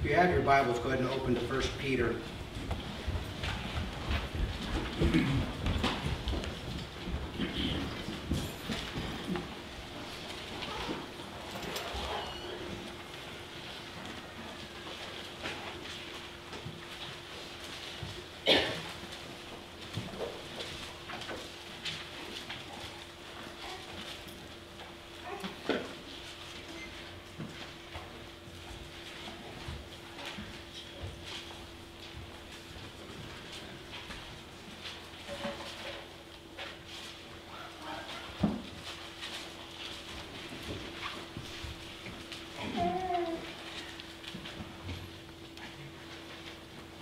If you have your Bibles, go ahead and open to 1 Peter.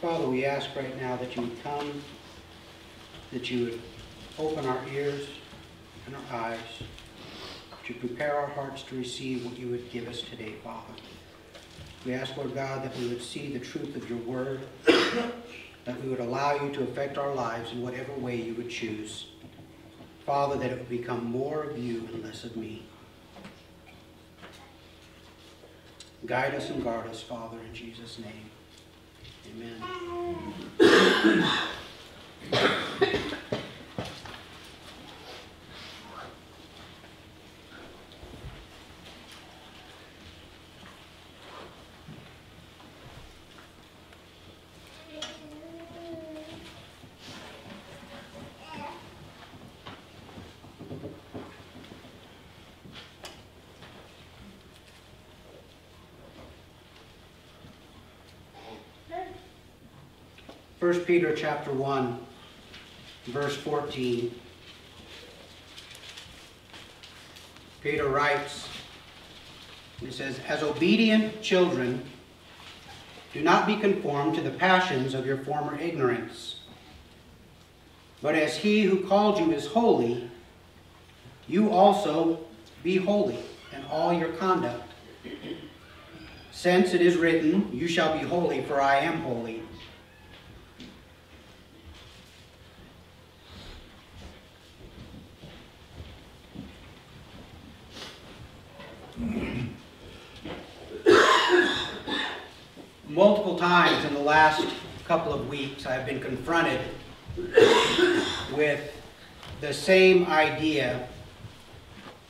Father, we ask right now that you would come, that you would open our ears and our eyes, to prepare our hearts to receive what you would give us today, Father. We ask, Lord God, that we would see the truth of your word, that we would allow you to affect our lives in whatever way you would choose. Father, that it would become more of you and less of me. Guide us and guard us, Father, in Jesus' name. Amen. First Peter chapter 1, verse 14. Peter writes, he says, As obedient children, do not be conformed to the passions of your former ignorance. But as he who called you is holy, you also be holy in all your conduct. Since it is written, You shall be holy, for I am holy. Multiple times in the last couple of weeks, I've been confronted with the same idea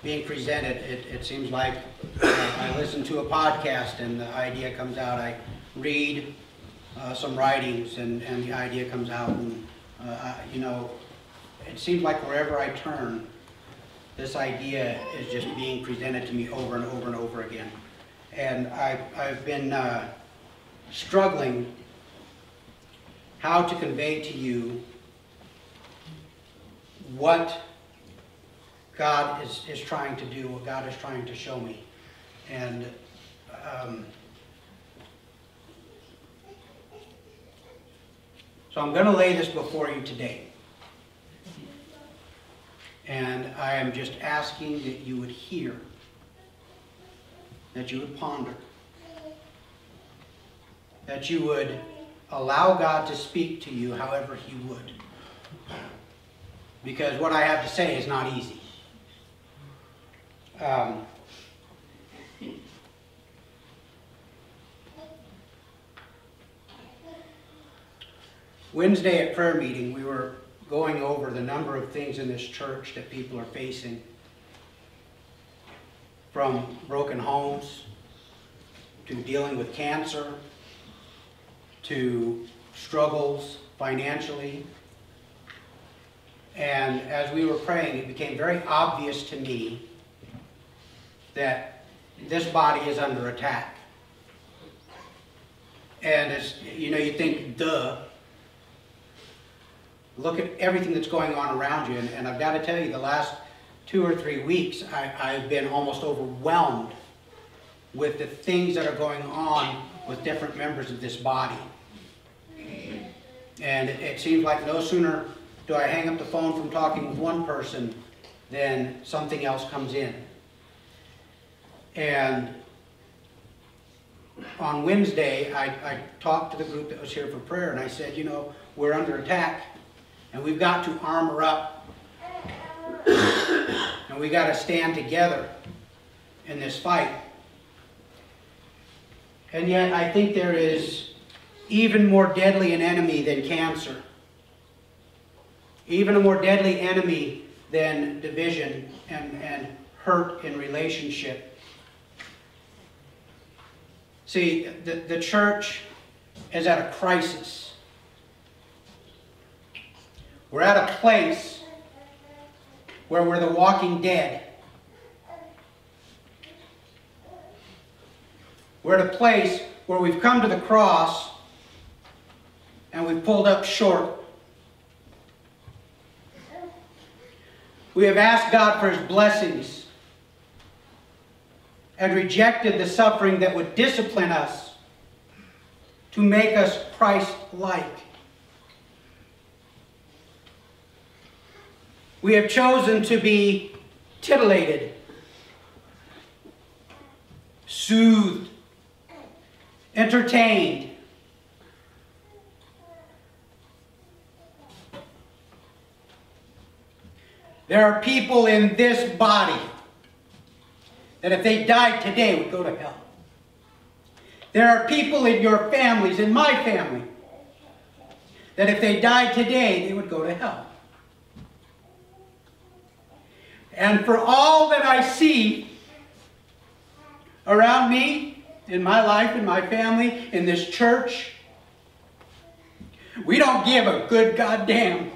being presented. It, it seems like uh, I listen to a podcast and the idea comes out. I read uh, some writings and, and the idea comes out. And, uh, I, you know, it seems like wherever I turn, this idea is just being presented to me over and over and over again. And I've, I've been uh, struggling how to convey to you what God is, is trying to do, what God is trying to show me. And um, so I'm going to lay this before you today. And I am just asking that you would hear, that you would ponder that you would allow God to speak to you however He would. Because what I have to say is not easy. Um, Wednesday at prayer meeting, we were going over the number of things in this church that people are facing. From broken homes to dealing with cancer to struggles financially. And as we were praying, it became very obvious to me that this body is under attack. And as you know, you think, duh. Look at everything that's going on around you. And, and I've got to tell you, the last two or three weeks, I, I've been almost overwhelmed with the things that are going on with different members of this body. And it, it seems like no sooner do I hang up the phone from talking with one person than something else comes in. And on Wednesday, I, I talked to the group that was here for prayer, and I said, you know, we're under attack, and we've got to armor up, and we've got to stand together in this fight. And yet, I think there is even more deadly an enemy than cancer. Even a more deadly enemy than division and, and hurt in relationship. See, the, the church is at a crisis. We're at a place where we're the walking dead. We're at a place where we've come to the cross and we've pulled up short. We have asked God for His blessings and rejected the suffering that would discipline us to make us Christ-like. We have chosen to be titillated, soothed, entertained, There are people in this body that if they died today would go to hell. There are people in your families, in my family, that if they died today, they would go to hell. And for all that I see around me, in my life, in my family, in this church, we don't give a good goddamn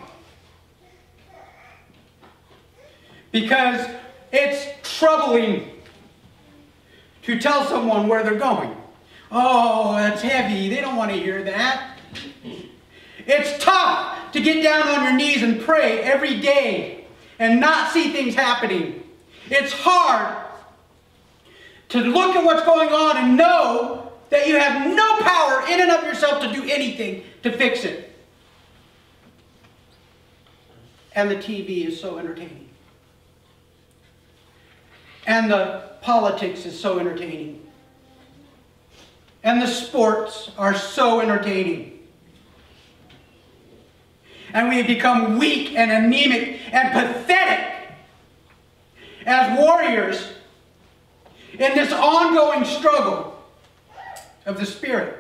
because it's troubling to tell someone where they're going. Oh, that's heavy. They don't want to hear that. It's tough to get down on your knees and pray every day and not see things happening. It's hard to look at what's going on and know that you have no power in and of yourself to do anything to fix it. And the TV is so entertaining. And the politics is so entertaining. And the sports are so entertaining. And we become weak and anemic and pathetic as warriors in this ongoing struggle of the Spirit.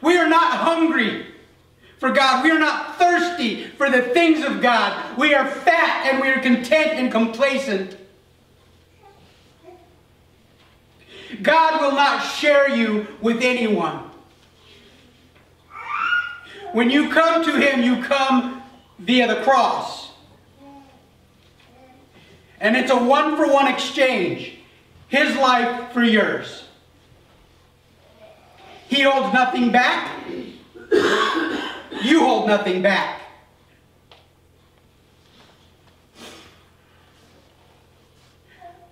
We are not hungry for God. We are not thirsty for the things of God. We are fat and we are content and complacent. God will not share you with anyone. When you come to Him, you come via the cross. And it's a one for one exchange. His life for yours. He holds nothing back. You hold nothing back.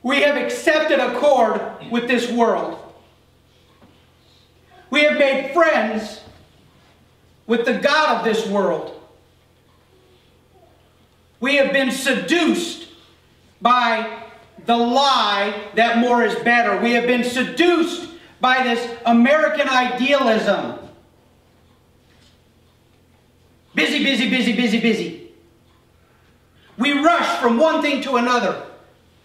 We have accepted accord with this world. We have made friends with the God of this world. We have been seduced by the lie that more is better. We have been seduced by this American idealism Busy, busy, busy, busy, busy. We rush from one thing to another.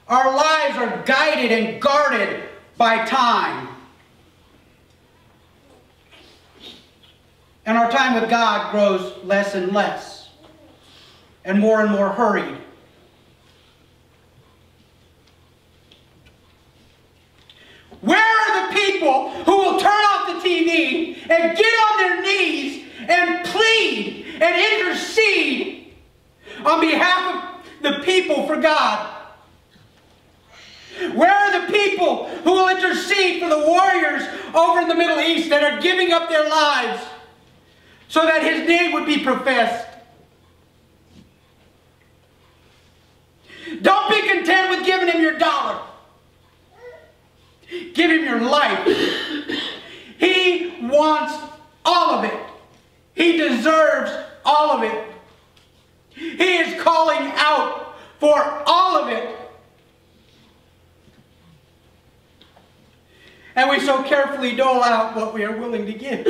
Our lives are guided and guarded by time. And our time with God grows less and less and more and more hurried. Where are the people who will turn off the TV and get on their knees and plead and intercede on behalf of the people for God? Where are the people who will intercede for the warriors over in the Middle East that are giving up their lives so that his name would be professed? Don't be content with giving him your dollar. Give him your life. He wants all of it. He deserves all of it. He is calling out for all of it. And we so carefully dole out what we are willing to give.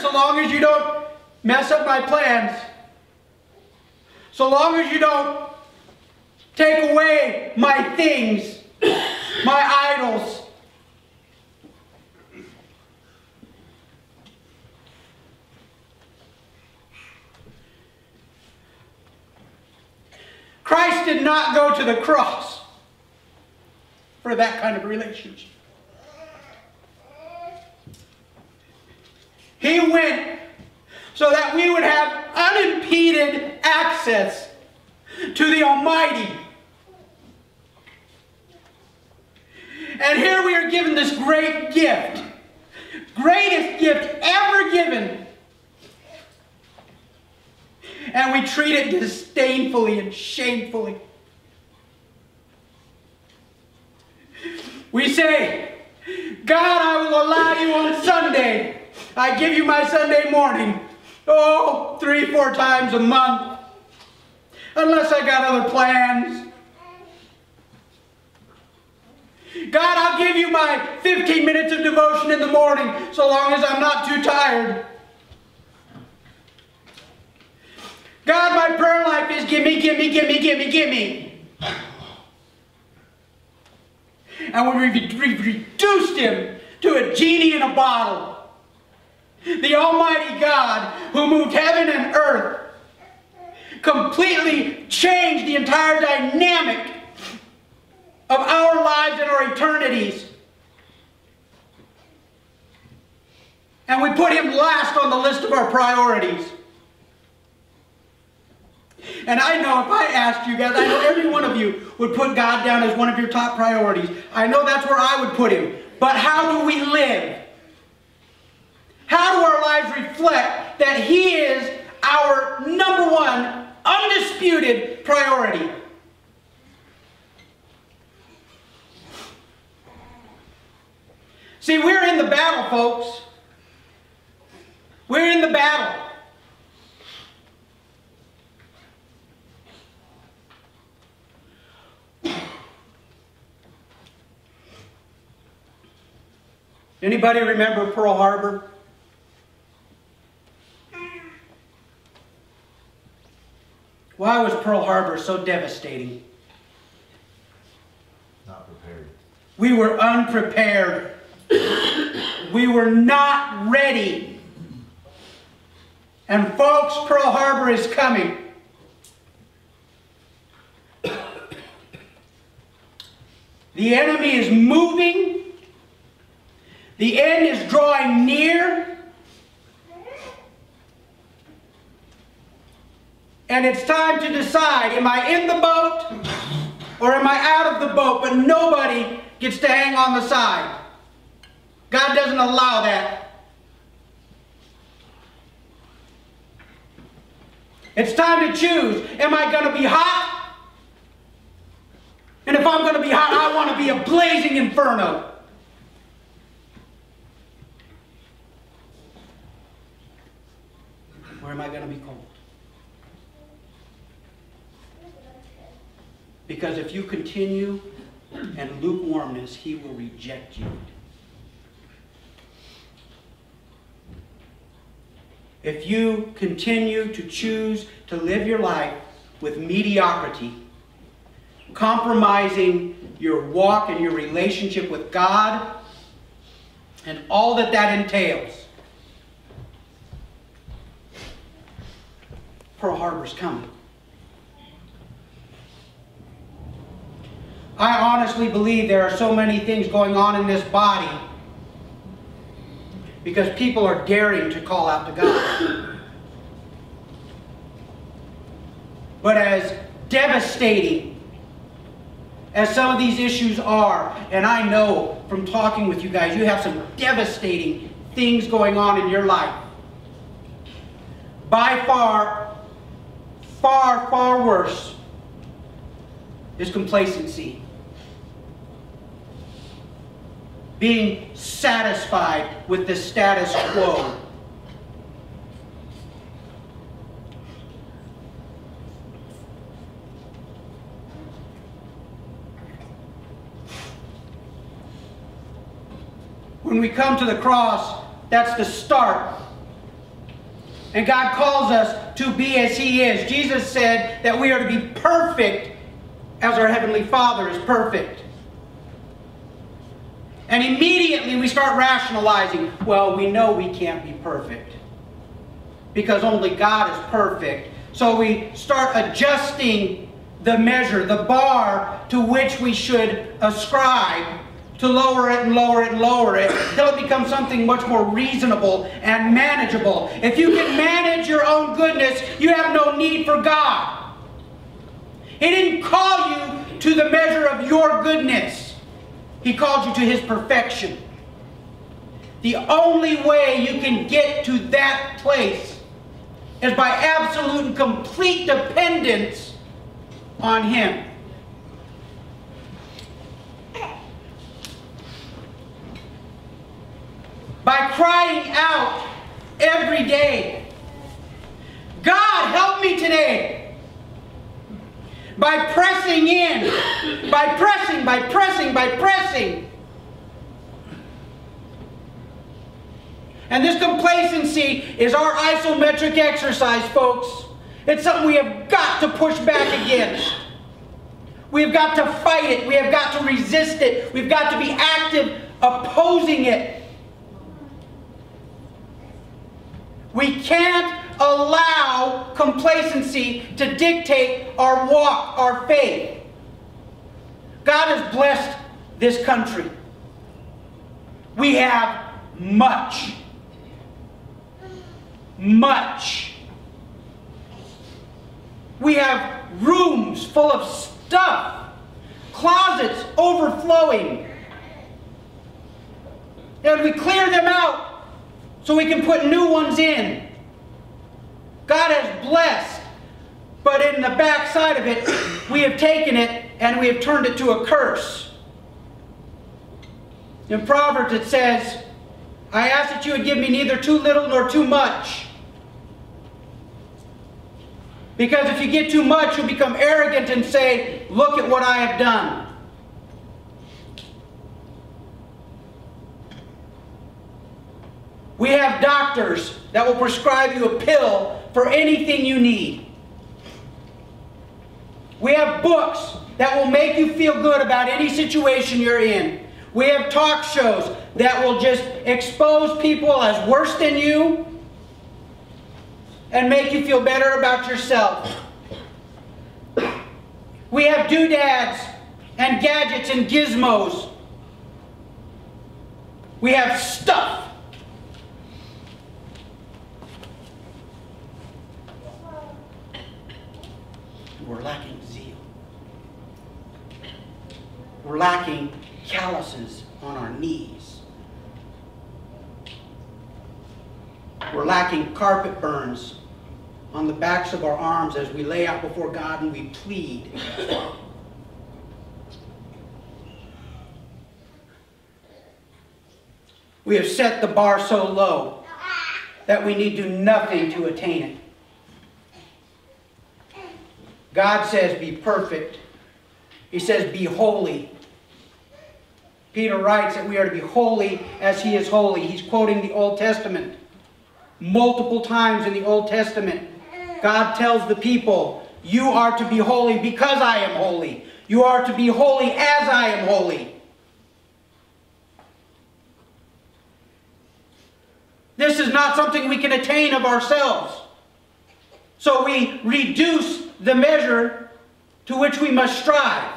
So long as you don't mess up my plans. So long as you don't Take away my things, my idols. Christ did not go to the cross for that kind of relationship. He went so that we would have unimpeded access to the Almighty. And here we are given this great gift, greatest gift ever given. And we treat it disdainfully and shamefully. We say, God, I will allow you on Sunday. I give you my Sunday morning. Oh, three, four times a month. Unless I got other plans. God, I'll give you my 15 minutes of devotion in the morning so long as I'm not too tired. God, my prayer life is gimme, gimme, gimme, gimme, gimme. And we reduced him to a genie in a bottle. The Almighty God who moved heaven and earth completely changed the entire dynamic of our lives and our eternities. And we put him last on the list of our priorities. And I know if I asked you guys, I know every one of you would put God down as one of your top priorities. I know that's where I would put him. But how do we live? How do our lives reflect that he is our number one, undisputed priority? See, we're in the battle, folks. We're in the battle. Anybody remember Pearl Harbor? Why was Pearl Harbor so devastating? Not prepared. We were unprepared. we were not ready. And folks, Pearl Harbor is coming. The enemy is moving. The end is drawing near. And it's time to decide, am I in the boat or am I out of the boat? But nobody gets to hang on the side. God doesn't allow that. It's time to choose. Am I going to be hot? And if I'm going to be hot, I want to be a blazing inferno. Or am I going to be cold? Because if you continue in lukewarmness, he will reject you. If you continue to choose to live your life with mediocrity, compromising your walk and your relationship with God, and all that that entails, Pearl Harbor's coming. I honestly believe there are so many things going on in this body because people are daring to call out to God. But as devastating as some of these issues are, and I know from talking with you guys, you have some devastating things going on in your life. By far, far, far worse is complacency being satisfied with the status quo. When we come to the cross, that's the start. And God calls us to be as He is. Jesus said that we are to be perfect as our Heavenly Father is perfect. And immediately we start rationalizing, well, we know we can't be perfect because only God is perfect. So we start adjusting the measure, the bar to which we should ascribe to lower it and lower it and lower it until it becomes something much more reasonable and manageable. If you can manage your own goodness, you have no need for God. He didn't call you to the measure of your goodness. He called you to His perfection. The only way you can get to that place is by absolute and complete dependence on Him. By crying out every day, God, help me today. By pressing in, by pressing, by pressing, by pressing. And this complacency is our isometric exercise, folks. It's something we have got to push back against. We've got to fight it. We have got to resist it. We've got to be active opposing it. We can't allow complacency to dictate our walk, our faith. God has blessed this country. We have much. Much. We have rooms full of stuff, closets overflowing. And we clear them out so we can put new ones in. God has blessed, but in the backside of it, we have taken it and we have turned it to a curse. In Proverbs it says, I ask that you would give me neither too little nor too much. Because if you get too much, you'll become arrogant and say, Look at what I have done. We have doctors that will prescribe you a pill for anything you need. We have books that will make you feel good about any situation you're in. We have talk shows that will just expose people as worse than you and make you feel better about yourself. We have doodads and gadgets and gizmos. We have stuff we're lacking zeal. We're lacking calluses on our knees. We're lacking carpet burns on the backs of our arms as we lay out before God and we plead. We have set the bar so low that we need do nothing to attain it. God says, be perfect. He says, be holy. Peter writes that we are to be holy as he is holy. He's quoting the Old Testament. Multiple times in the Old Testament, God tells the people, you are to be holy because I am holy. You are to be holy as I am holy. This is not something we can attain of ourselves. So we reduce the measure to which we must strive.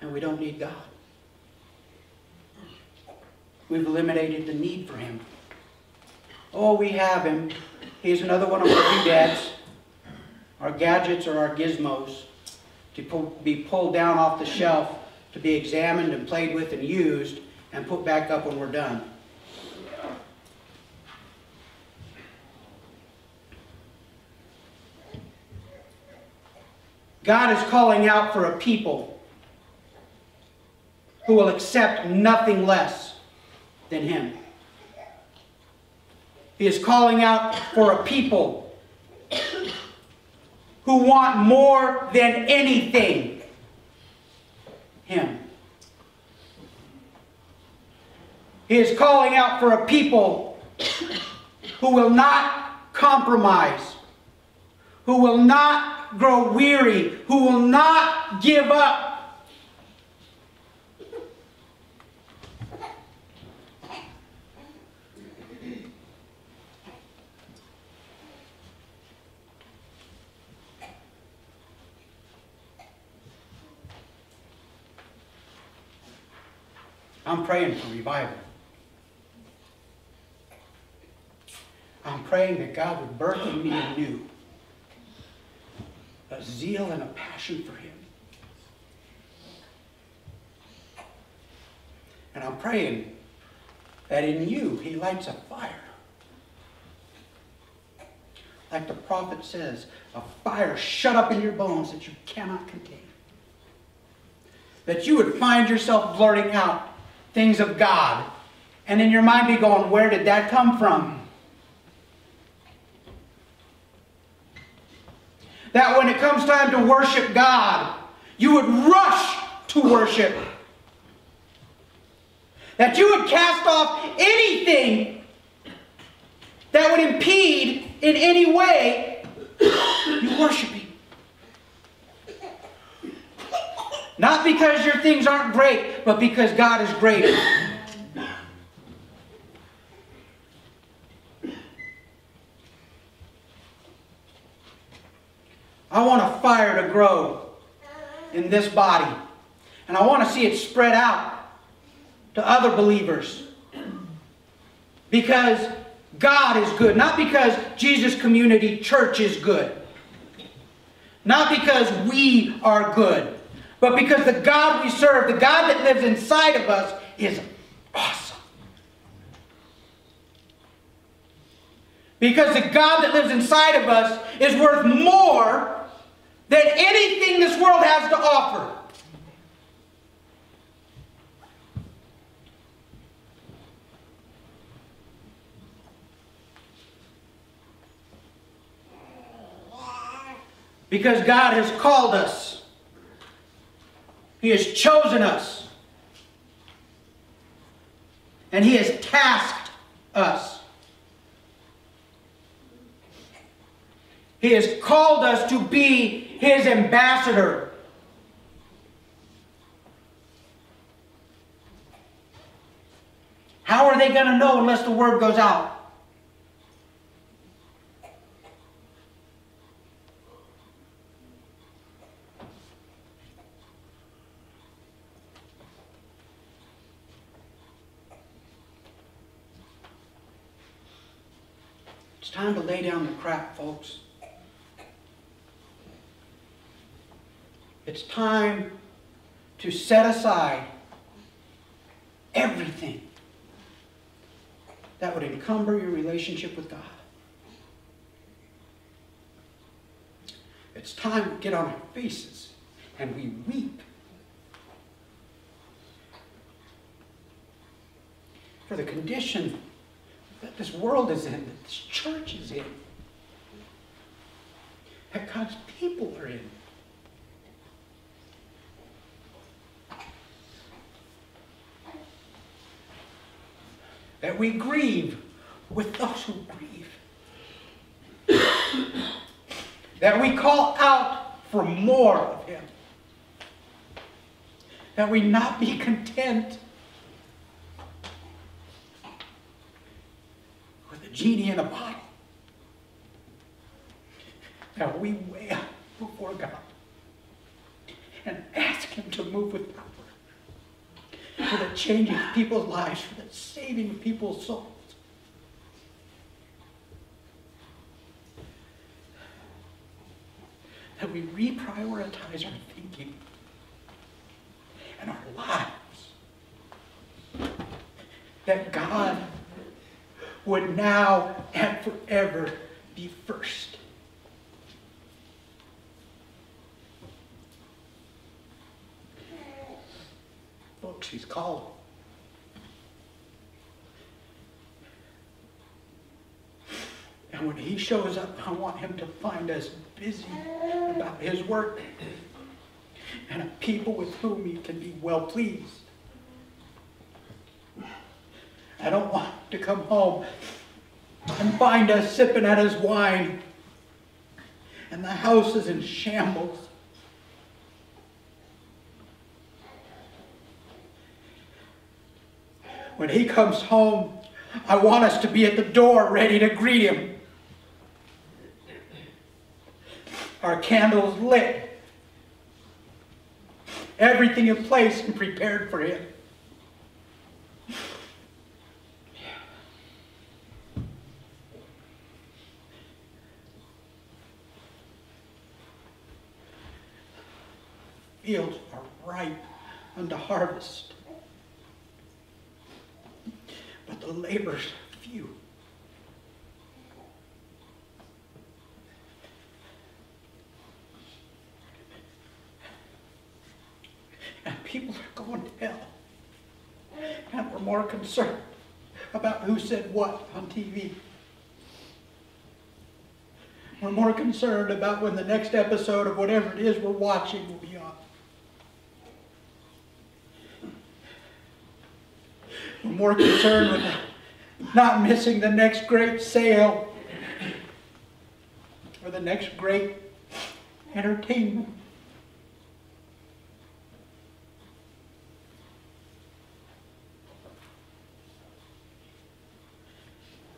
And we don't need God. We've eliminated the need for Him. Oh, we have Him. He's another one of our doodads, our gadgets or our gizmos to be pulled down off the shelf to be examined and played with and used and put back up when we're done. God is calling out for a people who will accept nothing less than Him. He is calling out for a people who want more than anything Him. He is calling out for a people who will not compromise, who will not grow weary, who will not give up. I'm praying for revival. I'm praying that God would birth in me anew a zeal and a passion for Him. And I'm praying that in you He lights a fire. Like the prophet says, a fire shut up in your bones that you cannot contain. That you would find yourself blurting out things of God. And in your mind be going, where did that come from? That when it comes time to worship God, you would rush to worship. That you would cast off anything that would impede in any way you worshiping. Not because your things aren't great, but because God is greater. I want a fire to grow in this body. And I want to see it spread out to other believers. Because God is good. Not because Jesus Community Church is good. Not because we are good. But because the God we serve, the God that lives inside of us, is awesome. Because the God that lives inside of us is worth more than anything this world has to offer. Because God has called us he has chosen us. And He has tasked us. He has called us to be His ambassador. How are they going to know unless the word goes out? It's time to lay down the crap, folks. It's time to set aside everything that would encumber your relationship with God. It's time to get on our faces and we weep for the condition that this world is in, that this church is in, that God's people are in. That we grieve with those who grieve. that we call out for more of Him. That we not be content with the genie in a bottle. That we wail before God and ask Him to move with power for the changing people's lives, for the saving people's souls. That we reprioritize our thinking and our lives. That God would now and forever be first. He's called. And when he shows up, I want him to find us busy about his work and a people with whom he can be well pleased. I don't want him to come home and find us sipping at his wine, and the house is in shambles. When he comes home, I want us to be at the door ready to greet him. Our candles lit. Everything in place and prepared for him. Fields are ripe unto harvest. But the laborers few. And people are going to hell. And we're more concerned about who said what on TV. We're more concerned about when the next episode of whatever it is we're watching will be on. We're more concerned with not missing the next great sale or the next great entertainment.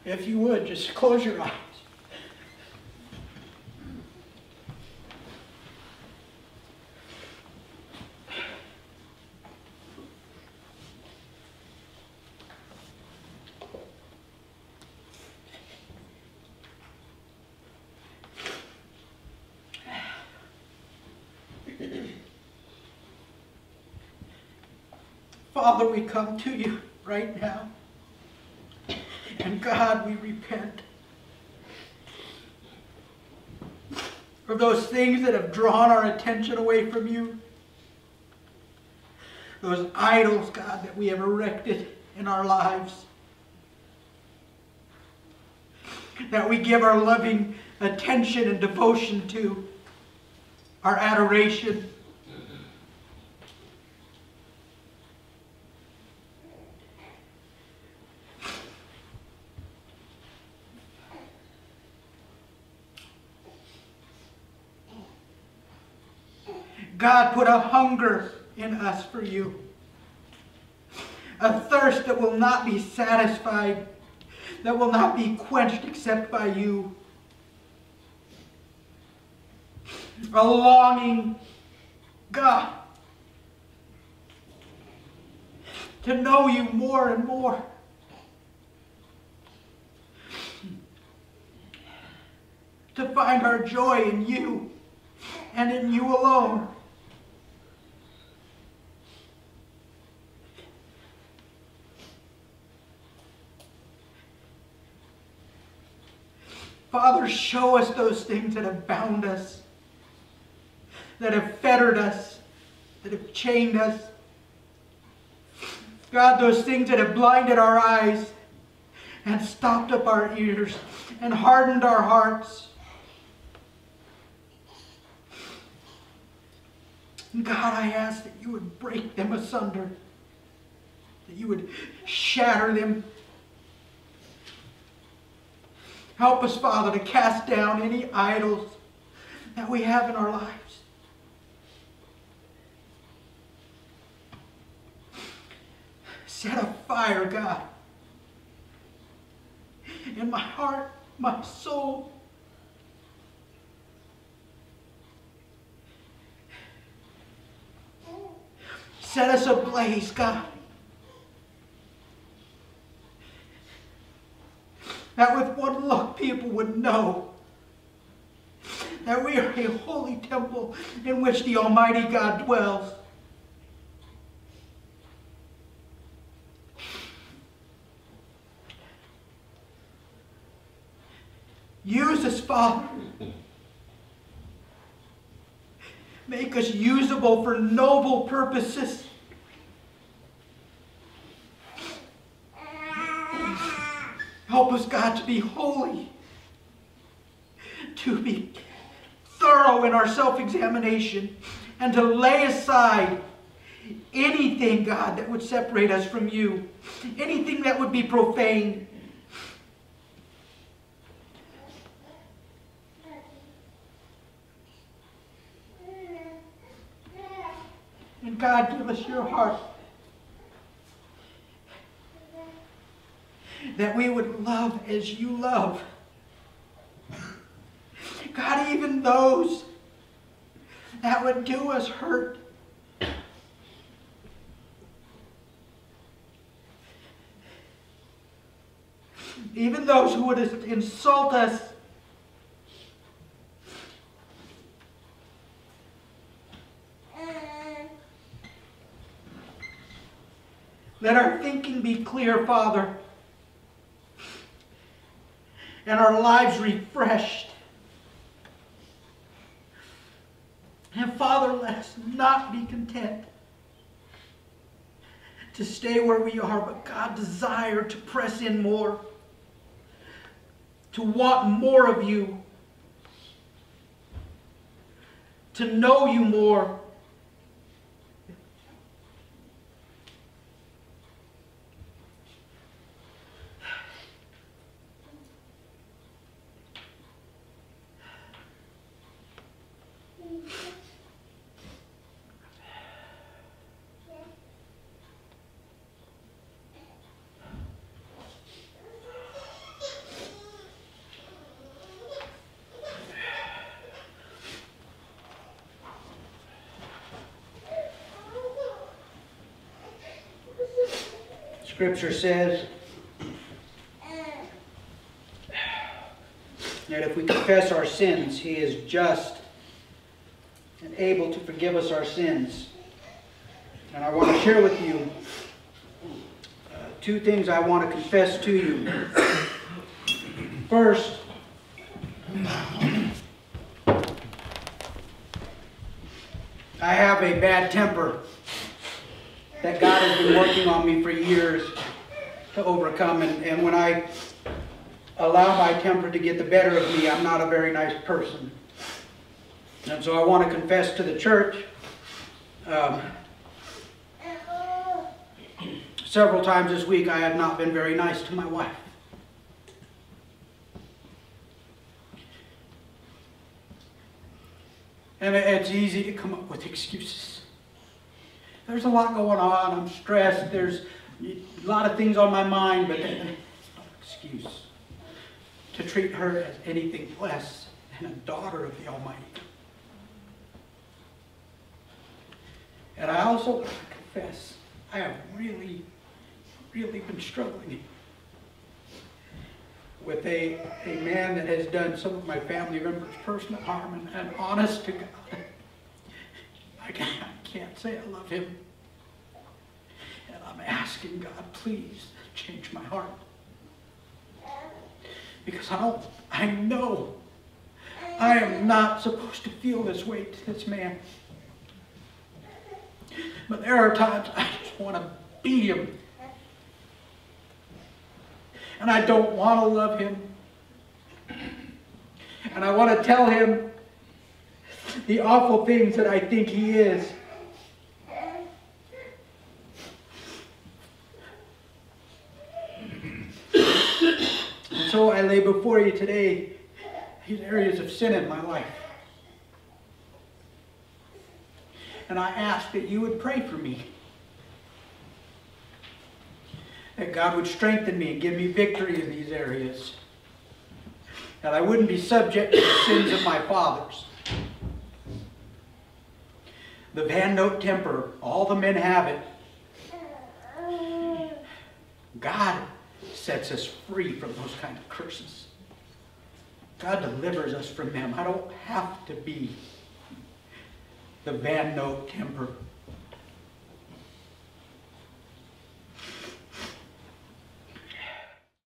If you would, just close your eyes. Father, we come to you right now. And God, we repent for those things that have drawn our attention away from you. Those idols, God, that we have erected in our lives. That we give our loving attention and devotion to, our adoration. God put a hunger in us for you. A thirst that will not be satisfied, that will not be quenched except by you. A longing, God, to know you more and more. To find our joy in you and in you alone. Father, show us those things that have bound us, that have fettered us, that have chained us. God, those things that have blinded our eyes and stopped up our ears and hardened our hearts. God, I ask that you would break them asunder, that you would shatter them Help us, Father, to cast down any idols that we have in our lives. Set a fire, God, in my heart, my soul. Set us ablaze, God. that with one look people would know that we are a holy temple in which the Almighty God dwells. Use us, Father. Make us usable for noble purposes. Help us, God, to be holy, to be thorough in our self-examination and to lay aside anything, God, that would separate us from you, anything that would be profane. And God, give us your heart that we would love as you love. God, even those that would do us hurt. Even those who would insult us. Let our thinking be clear, Father, and our lives refreshed. And Father, let us not be content to stay where we are, but God desire to press in more, to want more of you, to know you more. Scripture says that if we confess our sins, He is just and able to forgive us our sins. And I want to share with you uh, two things I want to confess to you. First, I have a bad temper God has been working on me for years to overcome. And, and when I allow my temper to get the better of me, I'm not a very nice person. And so I want to confess to the church um, several times this week I have not been very nice to my wife. And it's easy to come up with excuses. There's a lot going on. I'm stressed. There's a lot of things on my mind, but there's no excuse to treat her as anything less than a daughter of the Almighty. And I also confess, I have really, really been struggling with a, a man that has done some of my family members' personal harm, and, and honest to God, I can't, can't say I love him. And I'm asking God, please change my heart. Because I don't, I know I am not supposed to feel this way to this man. But there are times I just want to beat him. And I don't want to love him. And I want to tell him the awful things that I think he is. And so I lay before you today these areas of sin in my life. And I ask that you would pray for me. That God would strengthen me and give me victory in these areas. That I wouldn't be subject to the sins of my fathers. The Van Note temper, all the men have it. God sets us free from those kind of curses. God delivers us from them. I don't have to be the Van Note temper